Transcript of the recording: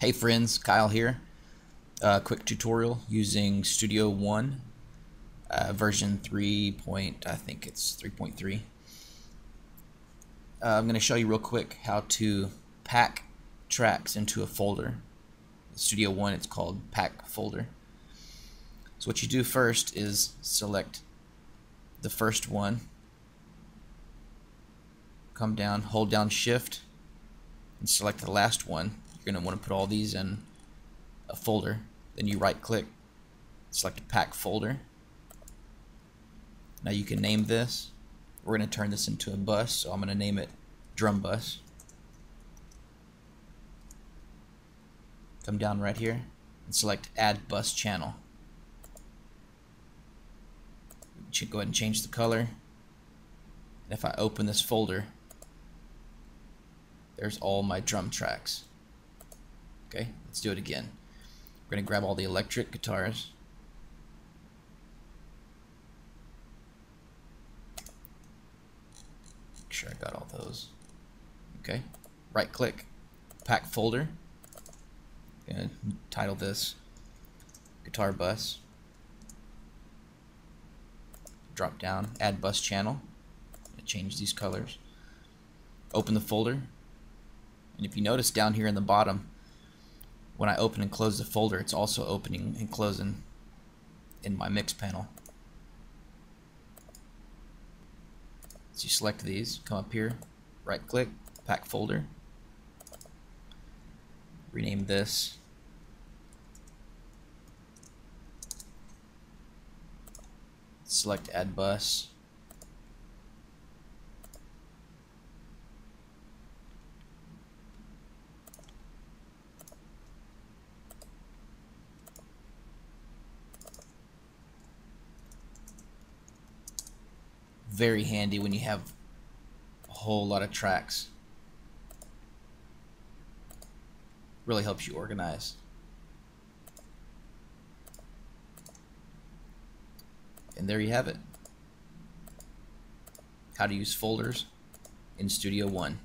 Hey friends, Kyle here. Uh, quick tutorial using Studio One, uh, version 3. Point, I think it's 3.3. Uh, I'm going to show you real quick how to pack tracks into a folder. Studio One, it's called Pack Folder. So what you do first is select the first one, come down, hold down Shift, and select the last one you're going to want to put all these in a folder. Then you right click, select pack folder. Now you can name this. We're going to turn this into a bus, so I'm going to name it drum bus. Come down right here and select add bus channel. Go ahead and change the color. And if I open this folder, there's all my drum tracks. Okay, let's do it again. We're going to grab all the electric guitars. Make sure I got all those. Okay, right click, pack folder. Gonna title this guitar bus. Drop down, add bus channel. Change these colors. Open the folder. And if you notice down here in the bottom, when I open and close the folder, it's also opening and closing in my mix panel. So you select these, come up here, right click, pack folder, rename this select add bus very handy when you have a whole lot of tracks. Really helps you organize. And there you have it. How to use folders in Studio One.